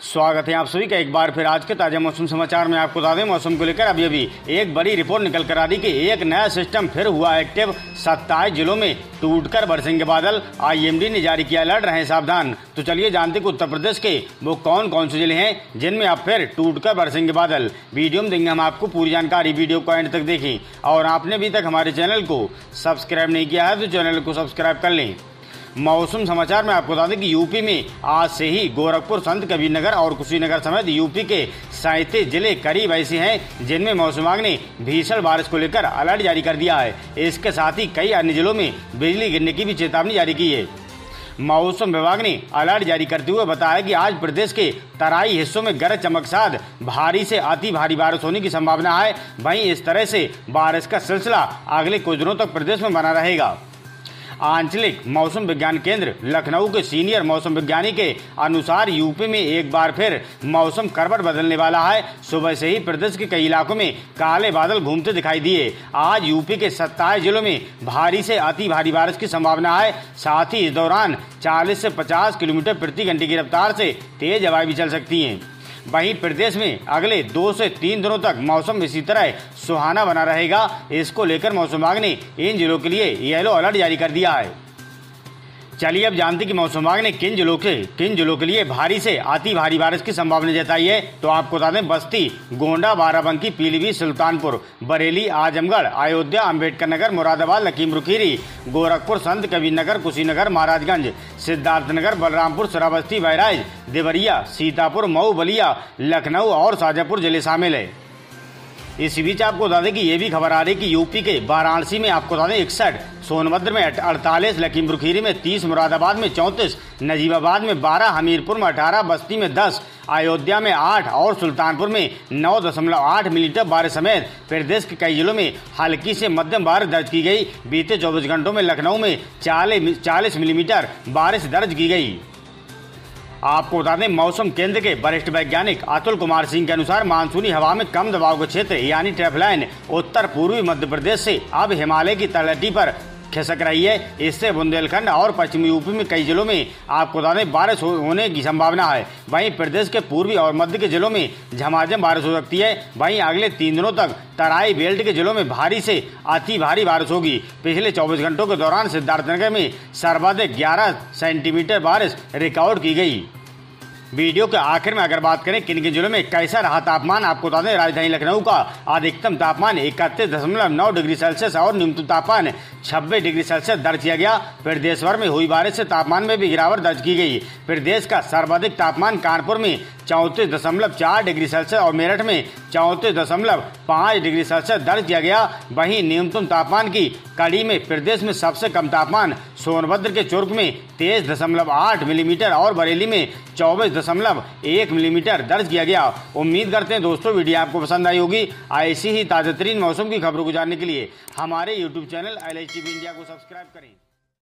स्वागत है आप सभी का एक बार फिर आज के ताज़ा मौसम समाचार में आपको बता दें मौसम को लेकर अभी अभी एक बड़ी रिपोर्ट निकल कर आ रही कि एक नया सिस्टम फिर हुआ एक्टिव। सत्ताईस जिलों में टूटकर बरसेंगे बादल। आईएमडी ने जारी किया अलर्ट, रहे सावधान। तो चलिए जानते कि उत्तर प्रदेश के वो कौन कौन से ज़िले हैं जिनमें अब फिर टूटकर बरसेंगे बादल। वीडियो में देंगे हम आपको पूरी जानकारी वीडियो को एंड तक देखें। और आपने अभी तक हमारे चैनल को सब्सक्राइब नहीं किया है तो चैनल को सब्सक्राइब कर लें। मौसम समाचार में आपको बता दें कि यूपी में आज से ही गोरखपुर, संत कबीरनगर और कुशीनगर समेत यूपी के सैंतीस ज़िले करीब ऐसे हैं, जिनमें मौसम विभाग ने भीषण बारिश को लेकर अलर्ट जारी कर दिया है। इसके साथ ही कई अन्य जिलों में बिजली गिरने की भी चेतावनी जारी की है। मौसम विभाग ने अलर्ट जारी करते हुए बताया कि आज प्रदेश के तराई हिस्सों में गरज चमक साथ भारी से अति भारी बारिश होने की संभावना है। वहीं इस तरह से बारिश का सिलसिला अगले कुछ दिनों तक प्रदेश में बना रहेगा। आंचलिक मौसम विज्ञान केंद्र लखनऊ के सीनियर मौसम विज्ञानी के अनुसार यूपी में एक बार फिर मौसम करवट बदलने वाला है। सुबह से ही प्रदेश के कई इलाकों में काले बादल घूमते दिखाई दिए। आज यूपी के सत्ताईस जिलों में भारी से अति भारी बारिश की संभावना है। साथ ही इस दौरान 40 से 50 किलोमीटर प्रति घंटे की रफ्तार से तेज हवाएँ भी चल सकती हैं। वहीं प्रदेश में अगले दो से तीन दिनों तक मौसम इसी तरह सुहाना बना रहेगा। इसको लेकर मौसम विभाग ने इन जिलों के लिए येलो अलर्ट जारी कर दिया है। चलिए, अब जानते कि मौसम विभाग ने किन जिलों के, किन जिलों के लिए भारी से अति भारी बारिश की संभावना जताई है। तो आपको बता दें, बस्ती, गोंडा, बाराबंकी, पीलीभीत, सुल्तानपुर, बरेली, आजमगढ़, अयोध्या, अंबेडकर नगर, मुरादाबाद लखीमपुर खीरी गोरखपुर, संत कबीरनगर कुशीनगर, महाराजगंज, सिद्धार्थनगर, बलरामपुर श्रावस्ती बहराइच, देवरिया, सीतापुर मऊ बलिया लखनऊ और शाजापुर ज़िले शामिल है। इस बीच आपको बता दें कि ये भी खबर आ रही कि यूपी के वाराणसी में आपको बता दें, इकसठ, सोनभद्र में अड़तालीस लखीमपुर खीरी में तीस, मुरादाबाद में चौंतीस, नजीबाबाद में बारह, हमीरपुर में अठारह, बस्ती में दस, अयोध्या में आठ और सुल्तानपुर में नौ दशमलव आठ मिलीमीटर बारिश समेत प्रदेश के कई जिलों में हल्की से मध्यम बारिश दर्ज की गई। बीते चौबीस घंटों में लखनऊ में चालीस मिलीमीटर बारिश दर्ज की गई। आपको बता दें मौसम केंद्र के वरिष्ठ वैज्ञानिक अतुल कुमार सिंह के अनुसार मानसूनी हवा में कम दबाव के क्षेत्र, यानी ट्रेफलाइन उत्तर पूर्वी मध्य प्रदेश से अब हिमालय की तलहटी पर खिसक रही है। इससे बुंदेलखंड और पश्चिमी यूपी में कई जिलों में आपको दें बारिश होने की संभावना है। वहीं प्रदेश के पूर्वी और मध्य के जिलों में झमाझम बारिश हो सकती है। वहीं अगले तीन दिनों तक तराई बेल्ट के जिलों में भारी से अति भारी बारिश होगी। पिछले 24 घंटों के दौरान सिद्धार्थनगर में सर्वाधिक 11 सेंटीमीटर बारिश रिकॉर्ड की गई। वीडियो के आखिर में अगर बात करें किन किन जिलों में कैसा रहा तापमान, आपको बता दें, राजधानी लखनऊ का अधिकतम तापमान इकतीस दशमलव नौ डिग्री सेल्सियस और न्यूनतम तापमान छब्बीस डिग्री सेल्सियस दर्ज किया गया। प्रदेश भर में हुई बारिश से तापमान में भी गिरावट दर्ज की गई। प्रदेश का सर्वाधिक तापमान कानपुर में चौंतीस दशमलव चार डिग्री सेल्सियस और मेरठ में चौंतीस दशमलव पाँच डिग्री सेल्सियस दर्ज किया गया। वहीं न्यूनतम तापमान की कड़ी में प्रदेश में सबसे कम तापमान सोनभद्र के चुर्क में तेईस दशमलव आठ मिलीमीटर और बरेली में चौबीस दशमलव एक मिलीमीटर दर्ज किया गया। उम्मीद करते हैं दोस्तों, वीडियो आपको पसंद आई होगी। ऐसी ही ताज़ा तरीन मौसम की खबरों को जानने के लिए हमारे यूट्यूब चैनल एल इंडिया को सब्सक्राइब करें।